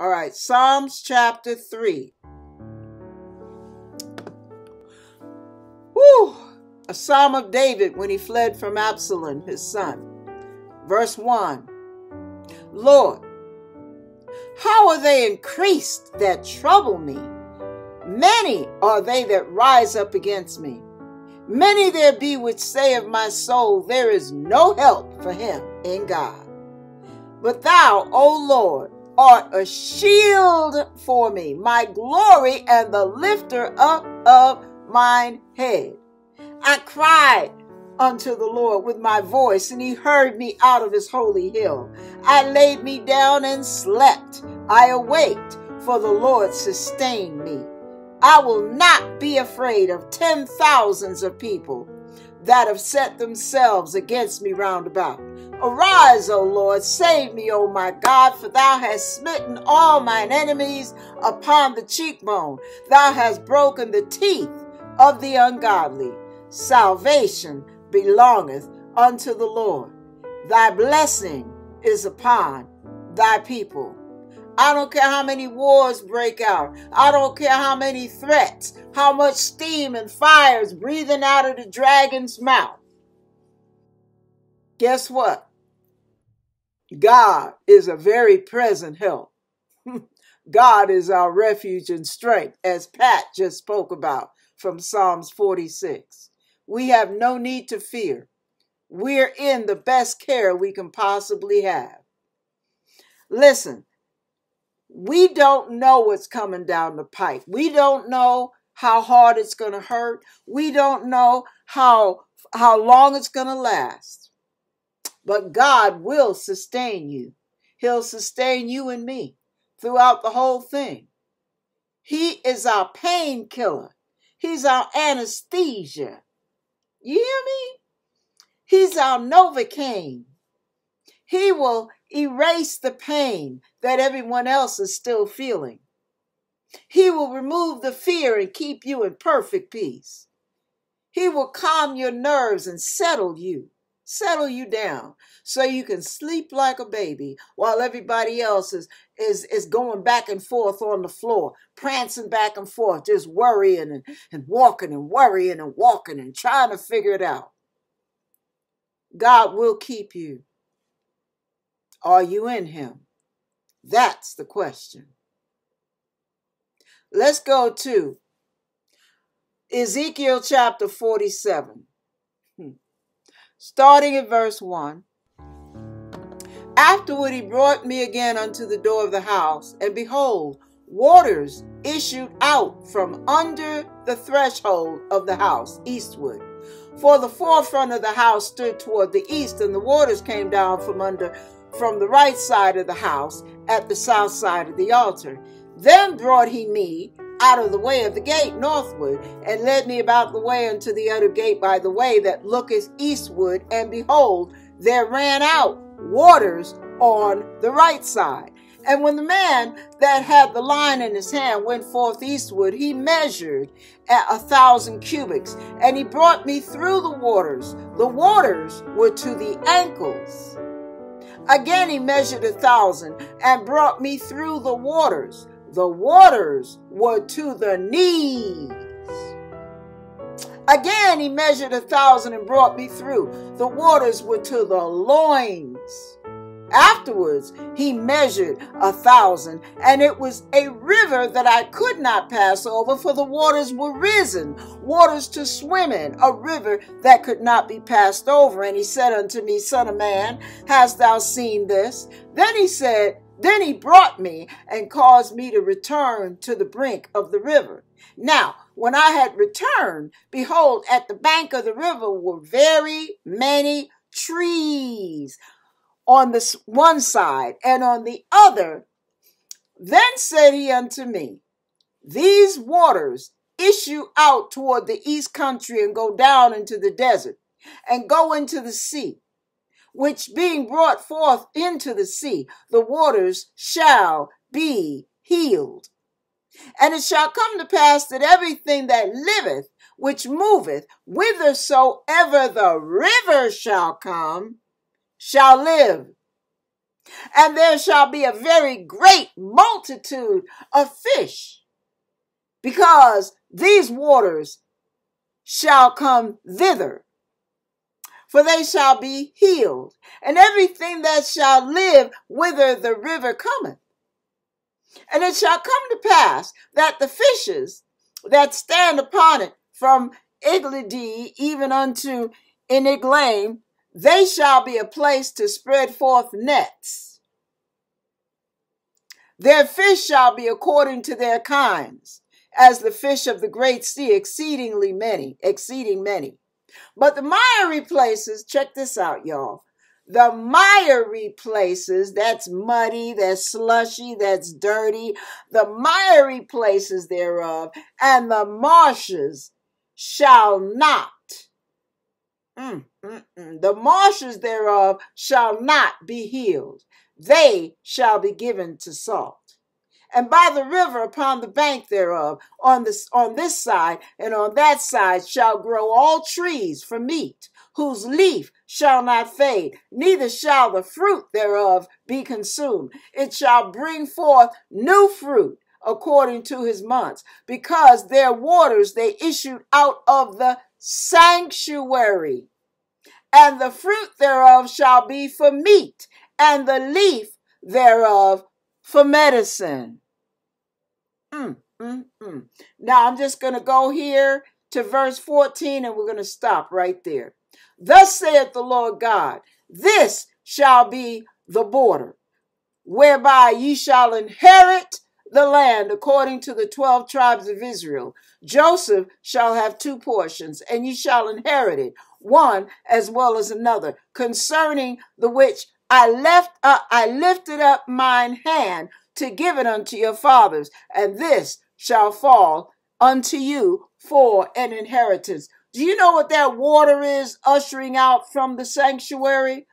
All right, Psalms chapter 3. Whew, a psalm of David when he fled from Absalom, his son. Verse 1 Lord, how are they increased that trouble me? Many are they that rise up against me. Many there be which say of my soul, There is no help for him in God. But thou, O Lord, art a shield for me, my glory and the lifter up of mine head. I cried unto the Lord with my voice, and he heard me out of his holy hill. I laid me down and slept. I awaked, for the Lord sustained me. I will not be afraid of ten thousands of people that have set themselves against me round about. Arise, O Lord, save me, O my God, for thou hast smitten all mine enemies upon the cheekbone. Thou hast broken the teeth of the ungodly. Salvation belongeth unto the Lord. Thy blessing is upon thy people. I don't care how many wars break out. I don't care how many threats, how much steam and fires breathing out of the dragon's mouth. Guess what? God is a very present help. God is our refuge and strength, as Pat just spoke about from Psalms 46. We have no need to fear. We're in the best care we can possibly have. Listen, we don't know what's coming down the pipe. We don't know how hard it's going to hurt. We don't know how how long it's going to last. But God will sustain you. He'll sustain you and me throughout the whole thing. He is our painkiller. He's our anesthesia. You hear me? He's our Novocaine. He will erase the pain that everyone else is still feeling. He will remove the fear and keep you in perfect peace. He will calm your nerves and settle you, settle you down so you can sleep like a baby while everybody else is, is, is going back and forth on the floor, prancing back and forth, just worrying and, and walking and worrying and walking and trying to figure it out. God will keep you. Are you in Him? That's the question. Let's go to Ezekiel chapter 47, hmm. Starting at verse 1. Afterward, he brought me again unto the door of the house, and behold, waters issued out from under the threshold of the house eastward. For the forefront of the house stood toward the east, and the waters came down from under from the right side of the house at the south side of the altar. Then brought he me out of the way of the gate northward, and led me about the way unto the other gate by the way that looketh eastward, and behold, there ran out waters on the right side. And when the man that had the line in his hand went forth eastward, he measured a thousand cubits, and he brought me through the waters. The waters were to the ankles. Again he measured a thousand and brought me through the waters. The waters were to the knees. Again he measured a thousand and brought me through. The waters were to the loins. Afterwards, he measured a thousand, and it was a river that I could not pass over, for the waters were risen, waters to swim in, a river that could not be passed over. And he said unto me, Son of man, hast thou seen this? Then he said, Then he brought me and caused me to return to the brink of the river. Now, when I had returned, behold, at the bank of the river were very many trees on the one side and on the other. Then said he unto me, These waters issue out toward the east country and go down into the desert and go into the sea, which being brought forth into the sea, the waters shall be healed. And it shall come to pass that everything that liveth, which moveth, whithersoever the river shall come, shall live. And there shall be a very great multitude of fish, because these waters shall come thither. For they shall be healed, and everything that shall live whither the river cometh. And it shall come to pass that the fishes that stand upon it from Engedi even unto Eneglaim, they shall be a place to spread forth nets. Their fish shall be according to their kinds, as the fish of the great sea, exceedingly many, exceeding many. But the miry places, check this out, y'all. The miry places, that's muddy, that's slushy, that's dirty, the miry places thereof, and the marshes shall not. Mm, mm, mm. The marshes thereof shall not be healed. They shall be given to salt and by the river upon the bank thereof, on this on this side and on that side shall grow all trees for meat, whose leaf shall not fade, neither shall the fruit thereof be consumed. It shall bring forth new fruit according to his months, because their waters they issued out of the sanctuary. And the fruit thereof shall be for meat, and the leaf thereof for medicine. Mm, mm, mm. Now I'm just going to go here to verse 14 and we're going to stop right there. Thus saith the Lord God, this shall be the border whereby ye shall inherit the land according to the 12 tribes of Israel. Joseph shall have two portions, and ye shall inherit it, one as well as another, concerning the which I left uh, I lifted up mine hand to give it unto your fathers, and this shall fall unto you for an inheritance. Do you know what that water is ushering out from the sanctuary?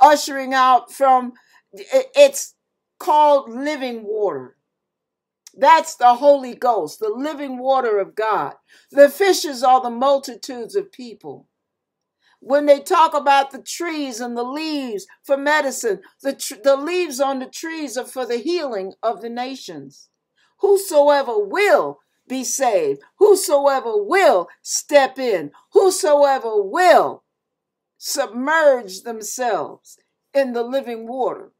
Ushering out from, it's called living water. That's the Holy Ghost, the living water of God. The fishes are the multitudes of people when they talk about the trees and the leaves for medicine, the, the leaves on the trees are for the healing of the nations. Whosoever will be saved, whosoever will step in, whosoever will submerge themselves in the living water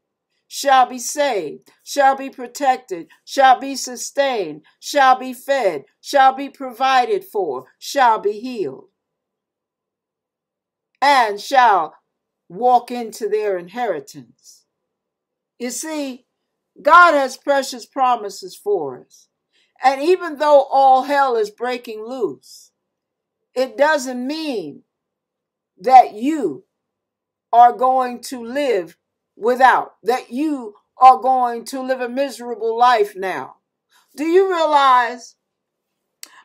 shall be saved, shall be protected, shall be sustained, shall be fed, shall be provided for, shall be healed and shall walk into their inheritance. You see, God has precious promises for us. And even though all hell is breaking loose, it doesn't mean that you are going to live without, that you are going to live a miserable life now. Do you realize?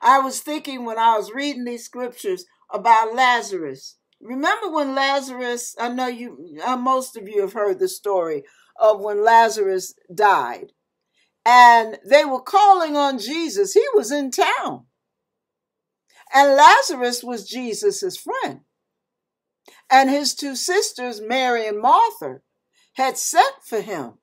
I was thinking when I was reading these scriptures about Lazarus Remember when Lazarus, I know you, uh, most of you have heard the story of when Lazarus died. And they were calling on Jesus. He was in town. And Lazarus was Jesus' friend. And his two sisters, Mary and Martha, had sent for him.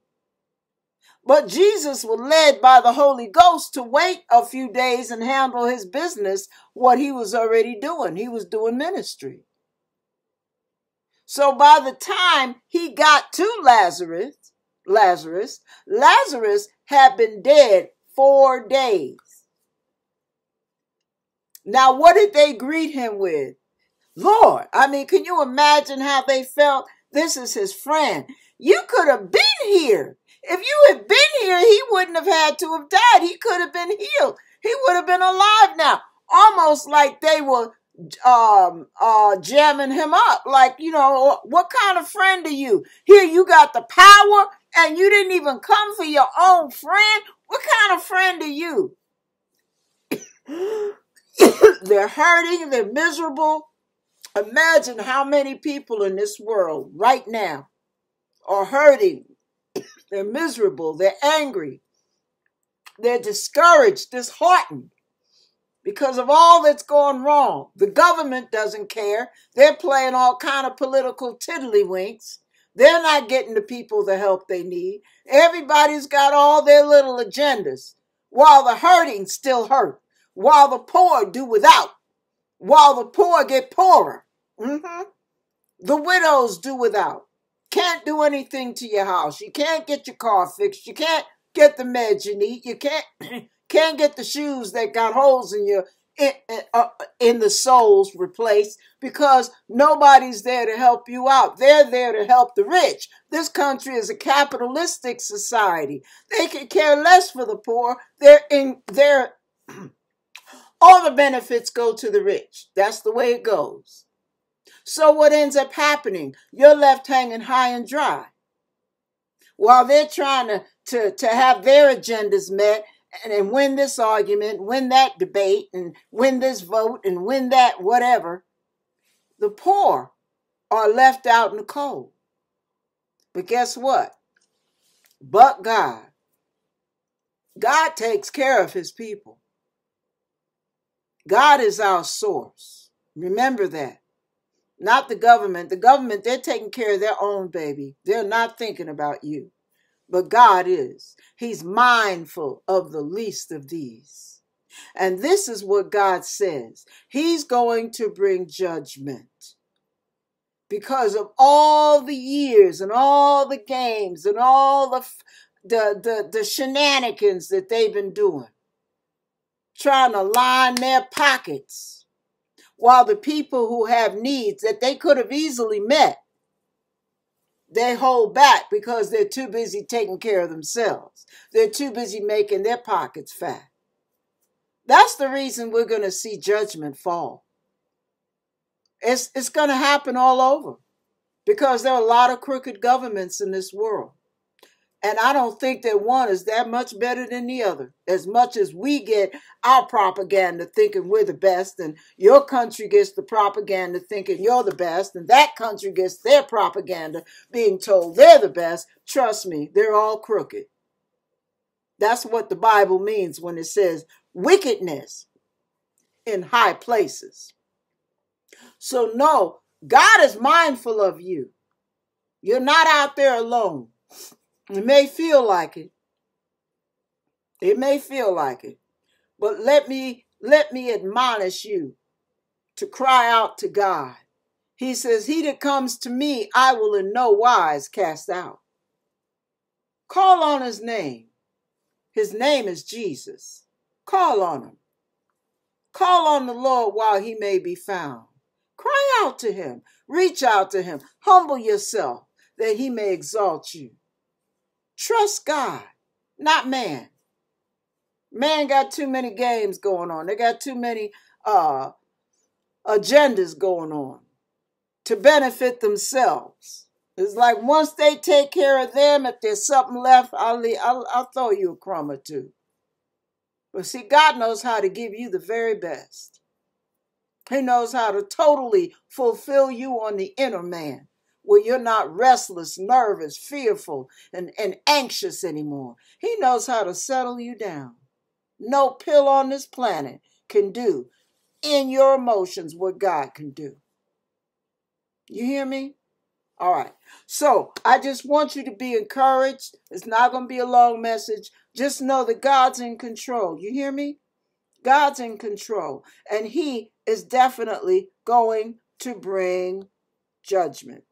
But Jesus was led by the Holy Ghost to wait a few days and handle his business, what he was already doing. He was doing ministry. So by the time he got to Lazarus, Lazarus, Lazarus had been dead four days. Now, what did they greet him with? Lord, I mean, can you imagine how they felt? This is his friend. You could have been here. If you had been here, he wouldn't have had to have died. He could have been healed. He would have been alive now. Almost like they were um uh jamming him up. Like you know what kind of friend are you? Here you got the power and you didn't even come for your own friend. What kind of friend are you? They're hurting they're miserable. Imagine how many people in this world right now are hurting. They're miserable they're angry they're discouraged disheartened because of all that's gone wrong. The government doesn't care. They're playing all kind of political tiddlywinks. They're not getting the people the help they need. Everybody's got all their little agendas while the hurting still hurt, while the poor do without, while the poor get poorer. Mm-hmm. The widows do without. Can't do anything to your house. You can't get your car fixed. You can't get the meds you need. You can't can't get the shoes that got holes in your in, uh, in the soles replaced because nobody's there to help you out. They're there to help the rich. This country is a capitalistic society. They can care less for the poor. They're in they're all the benefits go to the rich. That's the way it goes. So what ends up happening? You're left hanging high and dry. While they're trying to, to, to have their agendas met and, and win this argument, win that debate, and win this vote, and win that whatever, the poor are left out in the cold. But guess what? But God. God takes care of his people. God is our source. Remember that not the government. The government, they're taking care of their own baby. They're not thinking about you. But God is. He's mindful of the least of these. And this is what God says He's going to bring judgment because of all the years and all the games and all the, the, the, the shenanigans that they've been doing, trying to line their pockets while the people who have needs that they could have easily met, they hold back because they're too busy taking care of themselves. They're too busy making their pockets fat. That's the reason we're going to see judgment fall. It's, it's going to happen all over because there are a lot of crooked governments in this world. And I don't think that one is that much better than the other. As much as we get our propaganda thinking we're the best, and your country gets the propaganda thinking you're the best, and that country gets their propaganda being told they're the best, trust me, they're all crooked. That's what the Bible means when it says wickedness in high places. So, no, God is mindful of you. You're not out there alone. It may feel like it. It may feel like it. But let me let me admonish you to cry out to God. He says, He that comes to me, I will in no wise cast out. Call on his name. His name is Jesus. Call on him. Call on the Lord while he may be found. Cry out to him. Reach out to him. Humble yourself that he may exalt you. Trust God, not man. Man got too many games going on. They got too many uh, agendas going on to benefit themselves. It's like once they take care of them, if there's something left, I'll, leave, I'll, I'll throw you a crumb or two. But see, God knows how to give you the very best. He knows how to totally fulfill you on the inner man where you're not restless, nervous, fearful, and, and anxious anymore. He knows how to settle you down. No pill on this planet can do in your emotions what God can do. You hear me? All right. So I just want you to be encouraged. It's not going to be a long message. Just know that God's in control. You hear me? God's in control. And He is definitely going to bring judgment.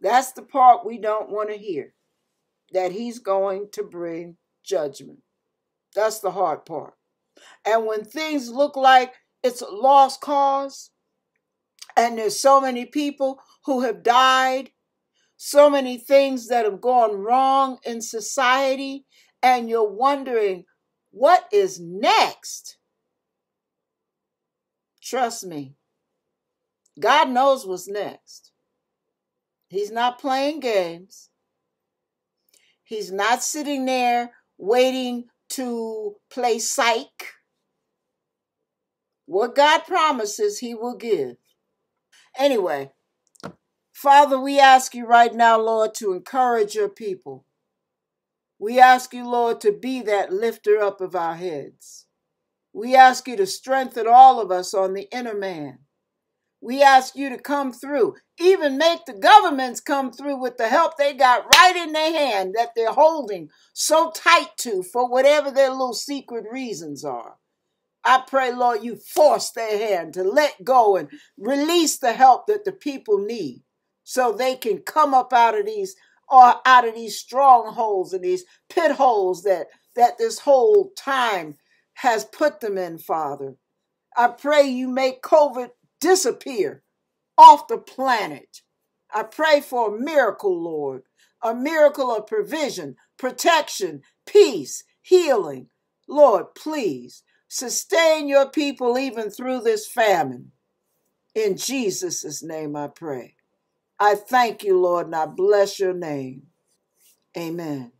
That's the part we don't want to hear. That he's going to bring judgment. That's the hard part. And when things look like it's a lost cause, and there's so many people who have died, so many things that have gone wrong in society, and you're wondering, what is next? Trust me, God knows what's next. He's not playing games. He's not sitting there waiting to play psych. What God promises, He will give. Anyway, Father, we ask you right now, Lord, to encourage your people. We ask you, Lord, to be that lifter up of our heads. We ask you to strengthen all of us on the inner man. We ask you to come through. Even make the governments come through with the help they got right in their hand that they're holding so tight to for whatever their little secret reasons are. I pray, Lord, you force their hand to let go and release the help that the people need so they can come up out of these or out of these strongholds and these pit holes that that this whole time has put them in, Father. I pray you make COVID disappear off the planet. I pray for a miracle, Lord, a miracle of provision, protection, peace, healing. Lord, please sustain your people even through this famine. In Jesus' name I pray. I thank you, Lord, and I bless your name. Amen.